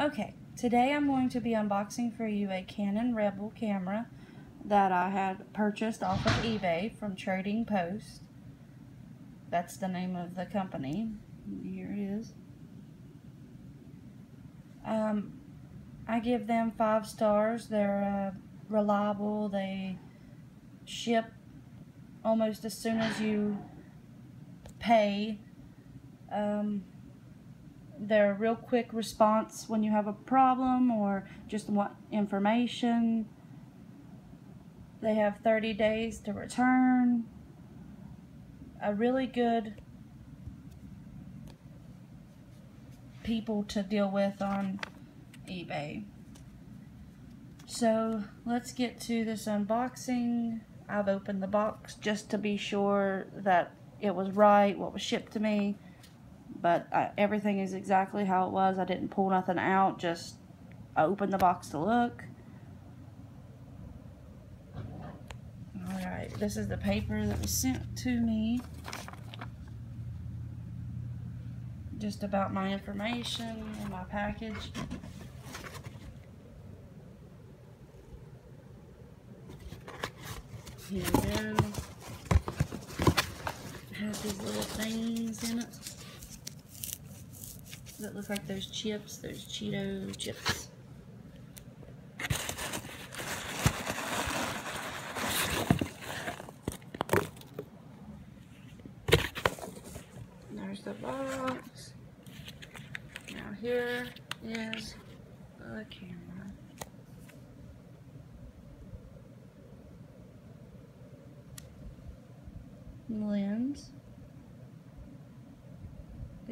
Okay, today I'm going to be unboxing for you a Canon Rebel camera that I had purchased off of eBay from Trading Post. That's the name of the company. Here it is. Um, I give them five stars. They're uh, reliable. They ship almost as soon as you pay. Um, they're real quick response when you have a problem or just want information. They have 30 days to return. A really good people to deal with on eBay. So let's get to this unboxing. I've opened the box just to be sure that it was right, what was shipped to me but I, everything is exactly how it was. I didn't pull nothing out, just I opened the box to look. Alright, this is the paper that was sent to me. Just about my information in my package. Here we go. Has these little things in it that look like there's chips. There's Cheeto chips. There's the box. Now here is the camera.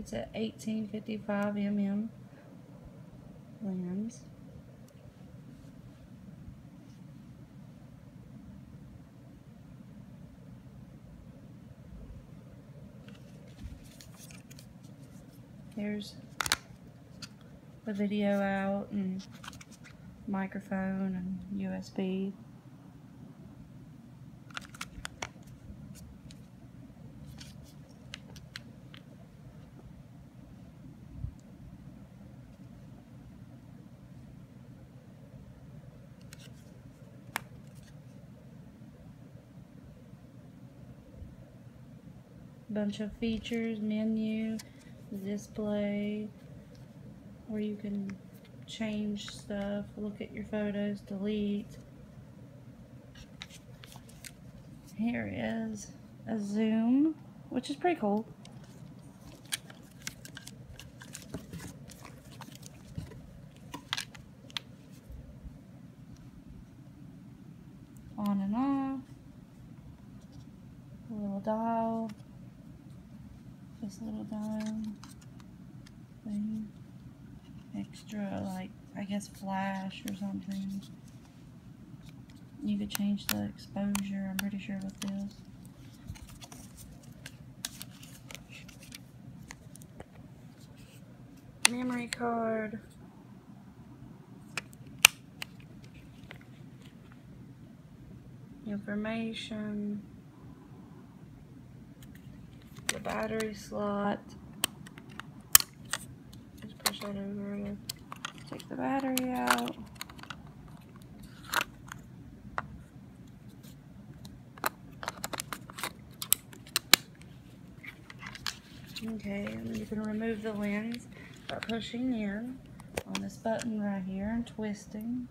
It's a 1855 mm lens. There's the video out and microphone and USB. Bunch of features, menu, display, where you can change stuff, look at your photos, delete. Here is a zoom, which is pretty cool. On and off, a little dial, this little dial thing. Extra, like, I guess flash or something. You could change the exposure, I'm pretty sure with this. Memory card. Information the battery slot. Just push that over take the battery out. Okay, and you can remove the lens by pushing in on this button right here and twisting.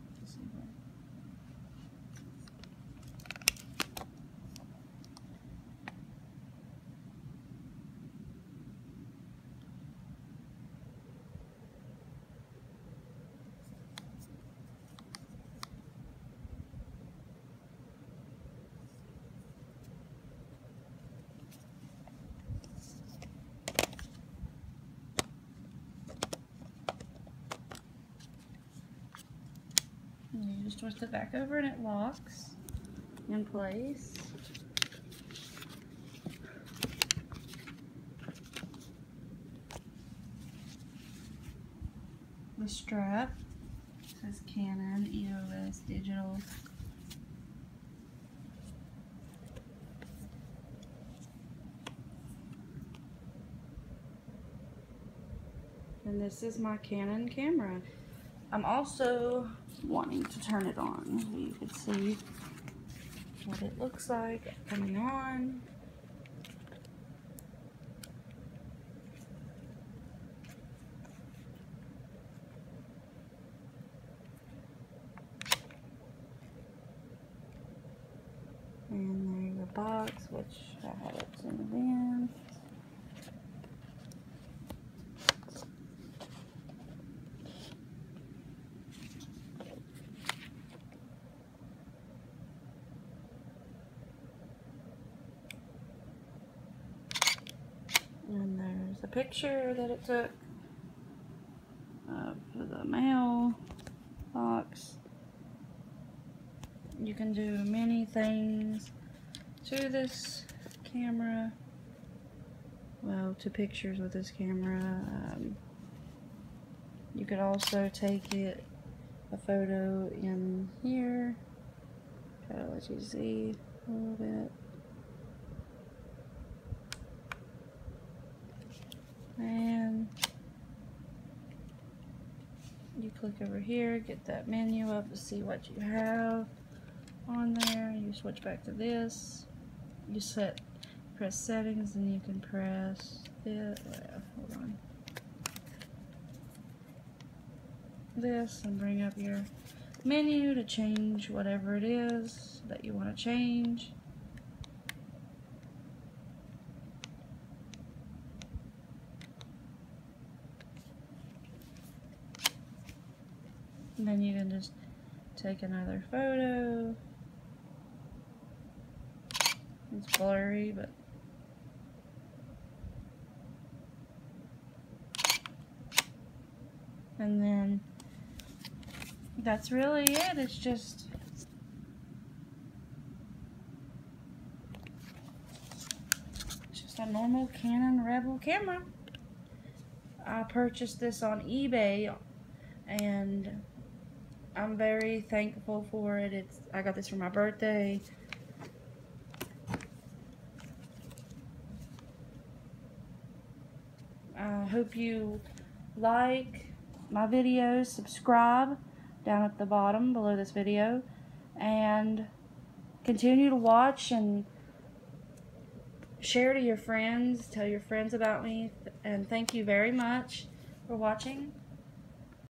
you just twist it back over and it locks in place. The strap says Canon EOS Digital. And And this is my Canon camera. I'm also wanting to turn it on so you can see what it looks like coming on. And there's a box, which I have it zoomed in. And a picture that it took of the mail box. You can do many things to this camera. Well, to pictures with this camera. Um, you could also take it a photo in here. Try to let you see a little bit. And you click over here, get that menu up to see what you have on there. You switch back to this. You set press settings and you can press this. hold on. This and bring up your menu to change whatever it is that you want to change. Then you can just take another photo. It's blurry, but and then that's really it. It's just it's just a normal Canon Rebel camera. I purchased this on eBay and I'm very thankful for it. It's I got this for my birthday. I hope you like my videos, subscribe down at the bottom below this video, and continue to watch and share to your friends, tell your friends about me, and thank you very much for watching.